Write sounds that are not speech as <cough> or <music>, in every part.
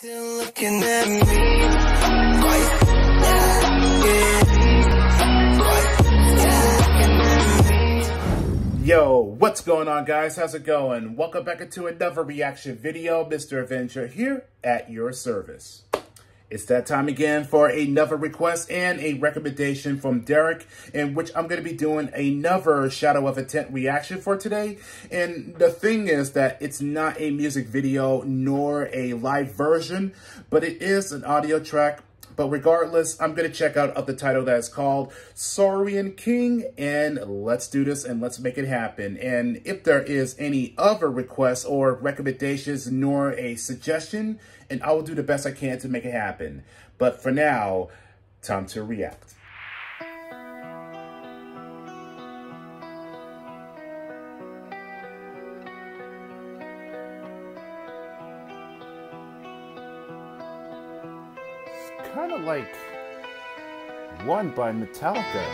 Still looking at me. Yo, what's going on guys? How's it going? Welcome back into another reaction video. Mr. Avenger here at your service. It's that time again for another request and a recommendation from Derek, in which I'm going to be doing another Shadow of Intent reaction for today. And the thing is that it's not a music video nor a live version, but it is an audio track but regardless, I'm going to check out of the title that is called Saurian King, and let's do this and let's make it happen. And if there is any other requests or recommendations nor a suggestion, and I will do the best I can to make it happen. But for now, time to react. Kind of like one by Metallica.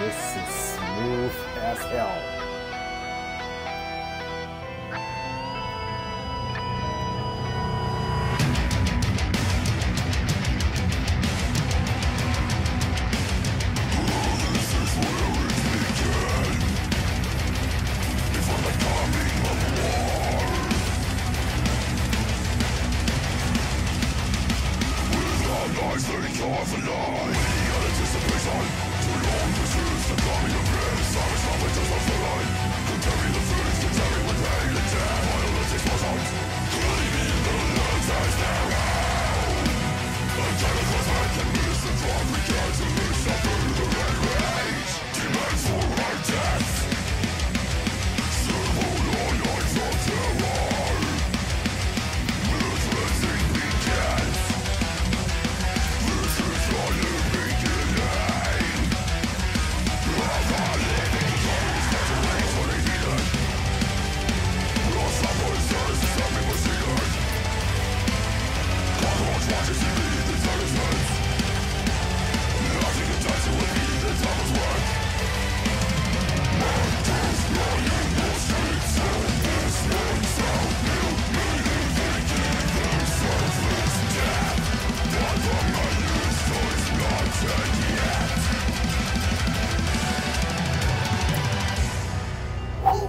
This is smooth as hell.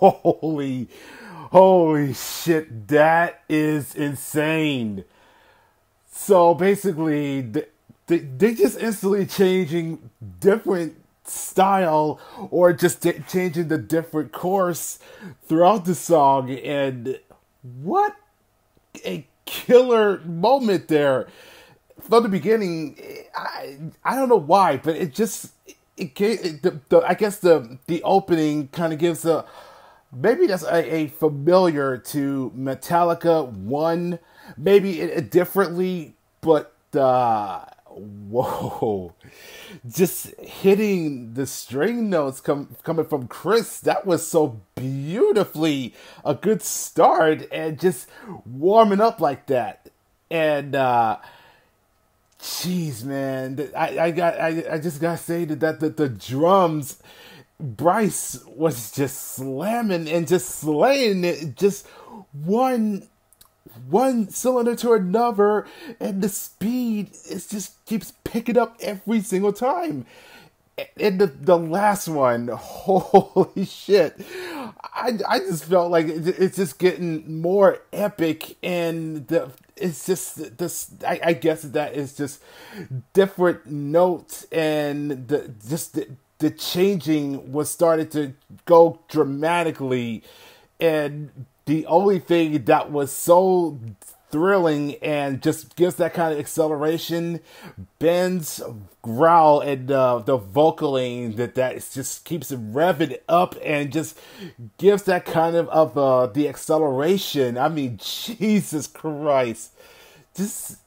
holy, holy shit, that is insane. So basically, they, they just instantly changing different style or just changing the different course throughout the song and what a killer moment there from the beginning i i don't know why but it just it gave the, the i guess the the opening kind of gives a maybe that's a, a, familiar to metallica one maybe it, it differently but uh whoa just hitting the string notes come, coming from Chris, that was so beautifully a good start and just warming up like that. And uh jeez man, I, I got I, I just gotta say that, that the, the drums Bryce was just slamming and just slaying it just one one cylinder to another, and the speed it just keeps picking up every single time. And the, the last one, <laughs> holy shit! I, I just felt like it's just getting more epic, and the it's just this. I, I guess that is just different notes, and the just the, the changing was started to go dramatically, and the only thing that was so thrilling and just gives that kind of acceleration. Ben's growl and uh, the vocaling that that just keeps it revving up and just gives that kind of of uh, the acceleration. I mean, <laughs> Jesus Christ, just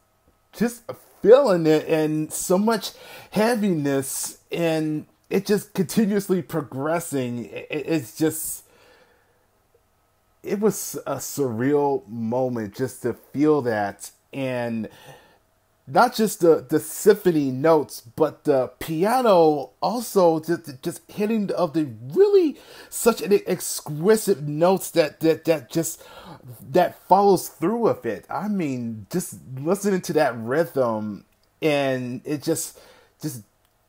just feeling it and so much heaviness and it just continuously progressing. It, it's just it was a surreal moment just to feel that and not just the, the symphony notes, but the piano also just, just hitting of the really such an exquisite notes that, that, that just, that follows through with it. I mean, just listening to that rhythm and it just, just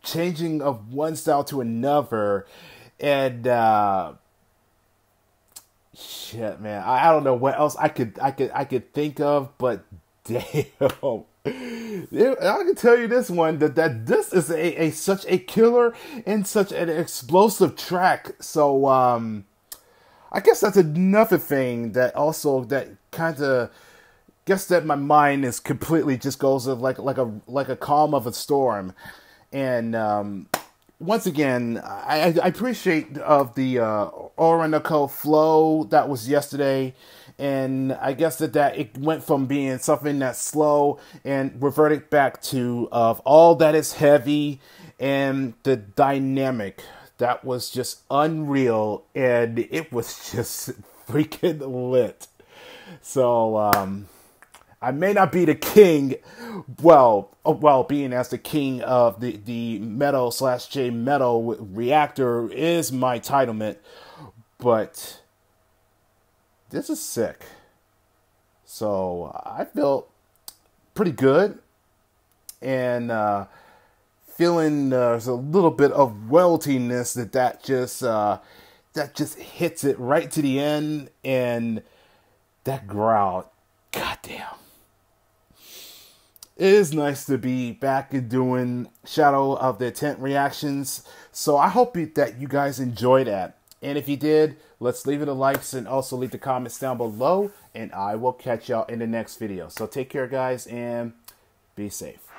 changing of one style to another and, uh, shit, man. I, I don't know what else I could I could I could think of, but <laughs> damn. I can tell you this one that, that this is a, a such a killer and such an explosive track. So um I guess that's another thing that also that kind of guess that my mind is completely just goes like like a like a calm of a storm and um once again, I, I appreciate of the uh, Orinoco flow that was yesterday, and I guess that that it went from being something that's slow and reverted back to of all that is heavy and the dynamic that was just unreal, and it was <laughs> just freaking lit. So um, I may not be the king, well, uh, well, being as the king of the the metal slash J metal reactor is my titlement, but this is sick. So I felt pretty good, and uh, feeling uh, there's a little bit of weltiness that that just uh, that just hits it right to the end, and that growl, goddamn it is nice to be back and doing Shadow of Intent reactions. So I hope that you guys enjoyed that. And if you did, let's leave it a likes and also leave the comments down below. And I will catch y'all in the next video. So take care, guys, and be safe.